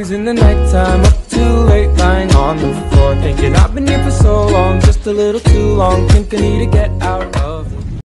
always in the nighttime Up too late, lying on the floor Thinking I've been here for so long, just a little too long Think I need to get